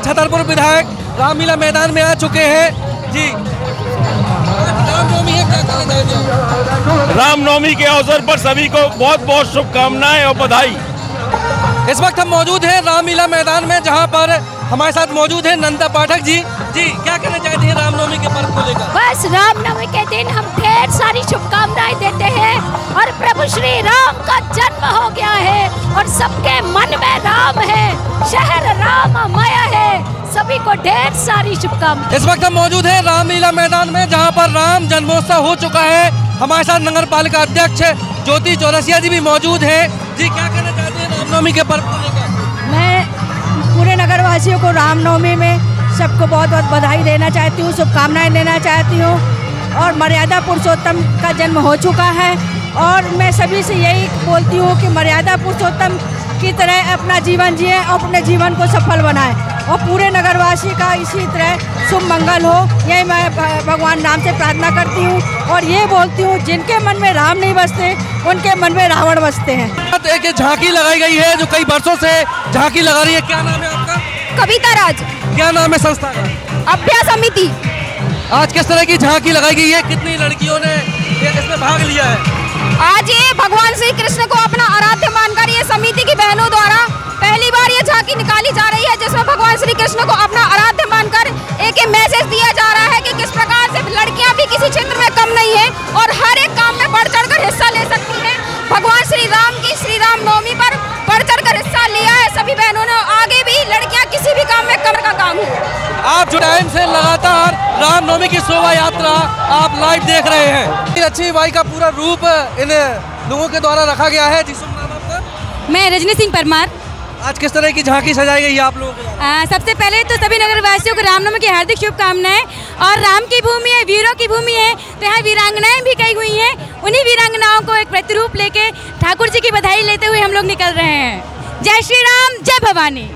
छतरपुर विधायक रामलीला मैदान में आ चुके हैं। जी। है हो रामनवमी के अवसर पर सभी को बहुत बहुत शुभकामनाएँ और बधाई। इस वक्त हम मौजूद हैं रामलीला मैदान में जहाँ पर हमारे साथ मौजूद हैं नंदा पाठक जी। जी क्या कहना चाहते हैं रामनवमी के पर्व को लेकर? बस रामनवमी के दिन हम ढेर सारी शुभकामनाएँ देते हैं और प्रभु श्री राम का जन्म हो गया है और सबके मन राम है शहर राममय है। सभी को ढेर सारी शुभकामनाएँ। इस वक्त हम मौजूद हैं रामलीला मैदान में जहाँ पर राम जन्मोत्सव हो चुका है। हमारे साथ नगर पालिका अध्यक्ष ज्योति चौरसिया जी भी मौजूद है। जी क्या कहना चाहते हैं रामनवमी के पर्व को लेकर? मैं पूरे नगर वासियों को रामनवमी में सबको बहुत बहुत बधाई देना चाहती हूँ शुभकामनाएँ देना चाहती हूँ। और मर्यादा पुरुषोत्तम का जन्म हो चुका है। और मैं सभी से यही बोलती हूँ कि मर्यादा पुरुषोत्तम की तरह अपना जीवन जिए और अपने जीवन को सफल बनाए। और पूरे नगरवासी का इसी तरह शुभ मंगल हो। यही मैं भगवान राम से प्रार्थना करती हूँ और ये बोलती हूँ जिनके मन में राम नहीं बसते उनके मन में रावण बसते हैं। एक झांकी लगाई गई है जो कई वर्षों से झांकी लगा रही है। क्या नाम है आपका? कविता राज। क्या नाम है संस्था का? अभ्यास समिति। आज किस तरह की झांकी लगाई गई है? कितनी लड़कियों ने इसमें भाग लिया है? आज ये भगवान श्री कृष्ण को अपना आराध्य आप जो टाइम से लगातार रामनवमी की शोभा यात्रा आप लाइव देख रहे हैं। अच्छी बाई का पूरा रूप इन लोगों के द्वारा रखा गया है। जी नाम आपका? मैं रजनी सिंह परमार। आज किस तरह की झांकी सजाई गई है आप लोगों के सबसे पहले तो सभी नगर वासियों को रामनवमी की हार्दिक शुभकामनाएँ और राम की भूमि है वीरों की भूमि है तो यहाँ वीरांगनाएँ भी कई हुई हैं। उन्हीं वीरांगनाओं को एक प्रतिरूप लेके ठाकुर जी की बधाई लेते हुए हम लोग निकल रहे हैं। जय श्री राम जय भवानी।